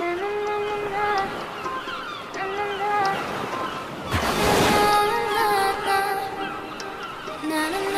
na na